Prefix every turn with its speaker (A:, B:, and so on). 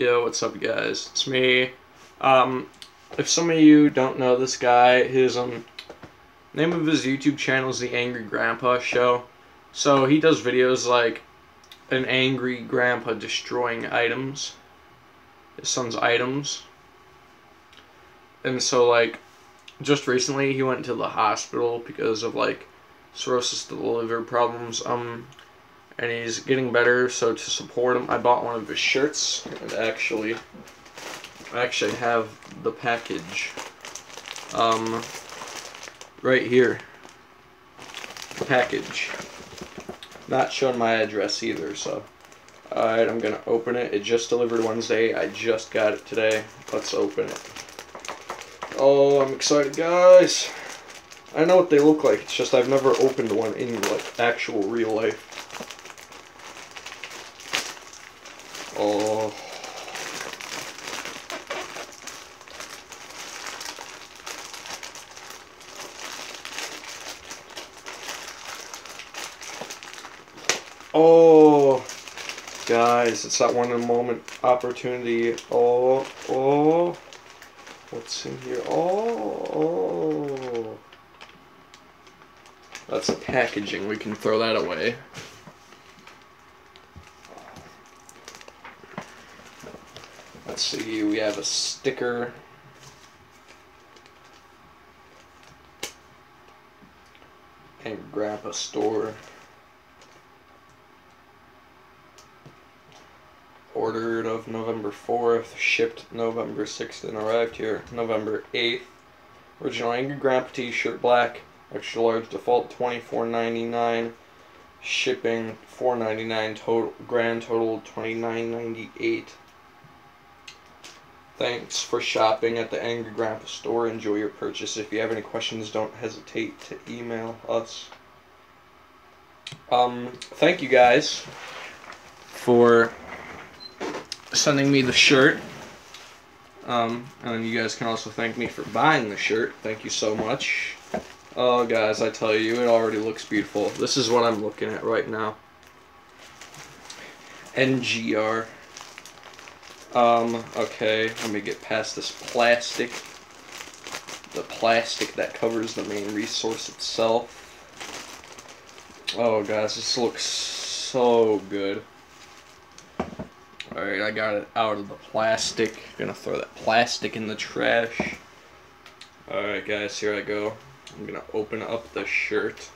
A: Yo, what's up, guys? It's me. Um, if some of you don't know this guy, his um name of his YouTube channel is the Angry Grandpa Show. So he does videos like an angry grandpa destroying items, his son's items. And so like just recently he went to the hospital because of like cirrhosis of the liver problems. Um and he's getting better. So to support him, I bought one of his shirts. And actually, I actually have the package, um, right here. Package. Not showing my address either. So, alright, I'm gonna open it. It just delivered Wednesday. I just got it today. Let's open it. Oh, I'm excited, guys. I know what they look like. It's just I've never opened one in like actual real life. Oh. Oh, guys, it's that one in moment opportunity. Oh, oh, what's in here? Oh, oh. That's packaging. We can throw that away. Let's see, we have a sticker. Angry Grandpa Store. Ordered of November 4th, shipped November 6th, and arrived here November 8th. Original Angry Grandpa t-shirt, black, extra large default, twenty-four ninety-nine. Shipping, four ninety-nine total, grand total, twenty nine ninety eight. Thanks for shopping at the Angry Grandpa store. Enjoy your purchase. If you have any questions, don't hesitate to email us. Um, thank you guys for sending me the shirt. Um, and you guys can also thank me for buying the shirt. Thank you so much. Oh, guys, I tell you, it already looks beautiful. This is what I'm looking at right now. NGR. Um, okay, let me get past this plastic. The plastic that covers the main resource itself. Oh, guys, this looks so good. Alright, I got it out of the plastic. Gonna throw that plastic in the trash. Alright, guys, here I go. I'm gonna open up the shirt.